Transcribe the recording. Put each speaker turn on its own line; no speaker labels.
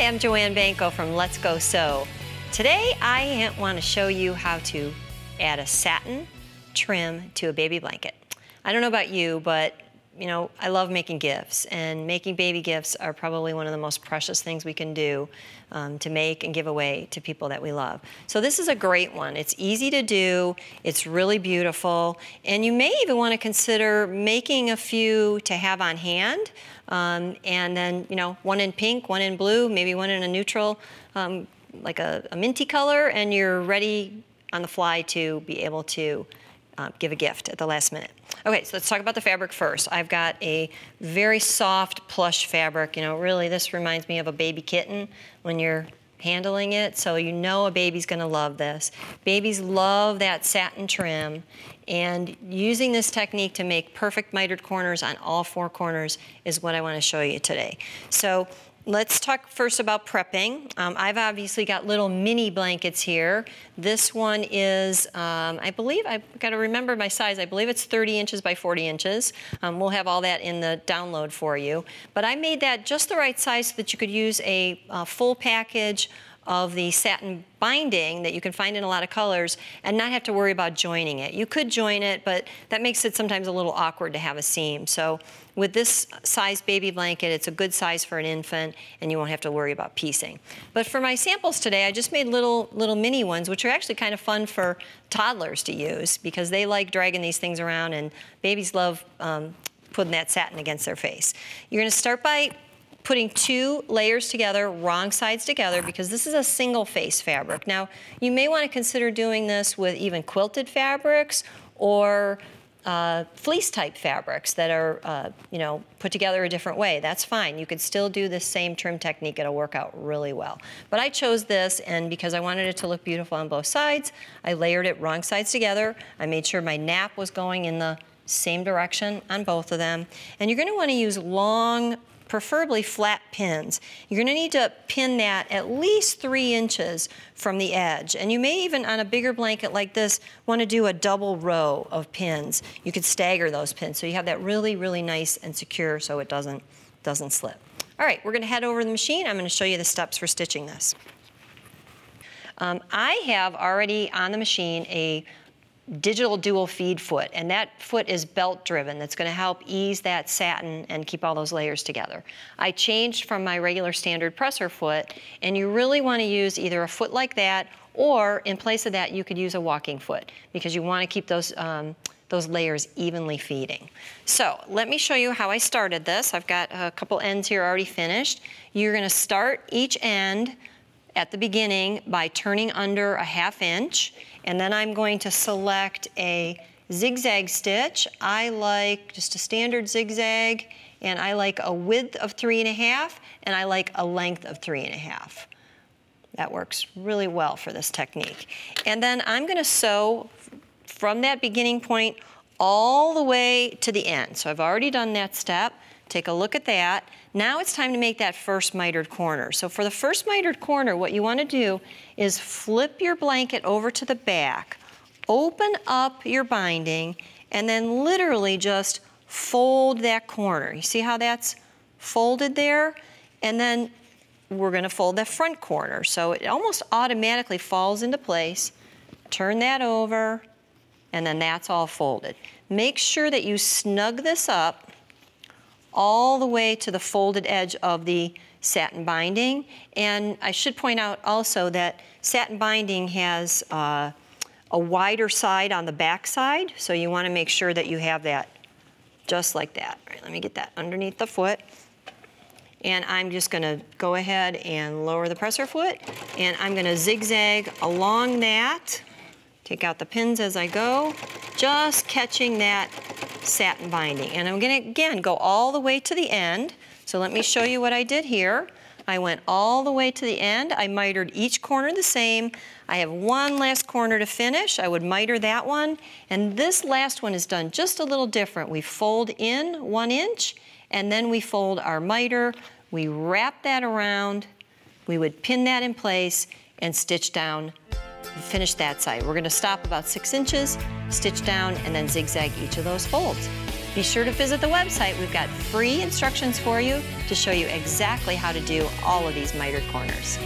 Hi, I'm Joanne Banko from Let's Go Sew. Today I want to show you how to add a satin trim to a baby blanket. I don't know about you, but you know, I love making gifts, and making baby gifts are probably one of the most precious things we can do um, to make and give away to people that we love. So this is a great one. It's easy to do, it's really beautiful, and you may even want to consider making a few to have on hand, um, and then, you know, one in pink, one in blue, maybe one in a neutral, um, like a, a minty color, and you're ready on the fly to be able to uh, give a gift at the last minute. Okay, so let's talk about the fabric first. I've got a very soft plush fabric. You know, really this reminds me of a baby kitten when you're handling it, so you know a baby's gonna love this. Babies love that satin trim, and using this technique to make perfect mitered corners on all four corners is what I wanna show you today. So Let's talk first about prepping. Um, I've obviously got little mini blankets here. This one is, um, I believe, I've got to remember my size, I believe it's 30 inches by 40 inches. Um, we'll have all that in the download for you. But I made that just the right size so that you could use a, a full package of the satin binding that you can find in a lot of colors and not have to worry about joining it. You could join it, but that makes it sometimes a little awkward to have a seam. So with this size baby blanket, it's a good size for an infant and you won't have to worry about piecing. But for my samples today, I just made little, little mini ones, which are actually kind of fun for toddlers to use because they like dragging these things around and babies love um, putting that satin against their face. You're gonna start by putting two layers together, wrong sides together, because this is a single face fabric. Now, you may want to consider doing this with even quilted fabrics or uh, fleece type fabrics that are, uh, you know, put together a different way. That's fine. You could still do the same trim technique. It'll work out really well. But I chose this, and because I wanted it to look beautiful on both sides, I layered it wrong sides together. I made sure my nap was going in the same direction on both of them. And you're going to want to use long preferably flat pins. You're gonna need to pin that at least three inches from the edge. And you may even, on a bigger blanket like this, wanna do a double row of pins. You could stagger those pins so you have that really, really nice and secure so it doesn't, doesn't slip. All right, we're gonna head over to the machine. I'm gonna show you the steps for stitching this. Um, I have already on the machine a digital dual feed foot, and that foot is belt driven. That's gonna help ease that satin and keep all those layers together. I changed from my regular standard presser foot, and you really wanna use either a foot like that, or in place of that, you could use a walking foot, because you wanna keep those, um, those layers evenly feeding. So let me show you how I started this. I've got a couple ends here already finished. You're gonna start each end at the beginning by turning under a half inch and then I'm going to select a zigzag stitch. I like just a standard zigzag and I like a width of three and a half and I like a length of three and a half. That works really well for this technique. And then I'm gonna sew from that beginning point all the way to the end. So I've already done that step. Take a look at that. Now it's time to make that first mitered corner. So for the first mitered corner, what you wanna do is flip your blanket over to the back, open up your binding, and then literally just fold that corner. You see how that's folded there? And then we're gonna fold the front corner. So it almost automatically falls into place. Turn that over, and then that's all folded. Make sure that you snug this up all the way to the folded edge of the satin binding. And I should point out also that satin binding has uh, a wider side on the back side, so you wanna make sure that you have that just like that. All right, let me get that underneath the foot. And I'm just gonna go ahead and lower the presser foot, and I'm gonna zigzag along that, take out the pins as I go, just catching that satin binding. And I'm gonna, again, go all the way to the end. So let me show you what I did here. I went all the way to the end. I mitered each corner the same. I have one last corner to finish. I would miter that one. And this last one is done just a little different. We fold in one inch, and then we fold our miter. We wrap that around. We would pin that in place and stitch down finish that side. We're gonna stop about six inches, stitch down, and then zigzag each of those folds. Be sure to visit the website. We've got free instructions for you to show you exactly how to do all of these mitered corners.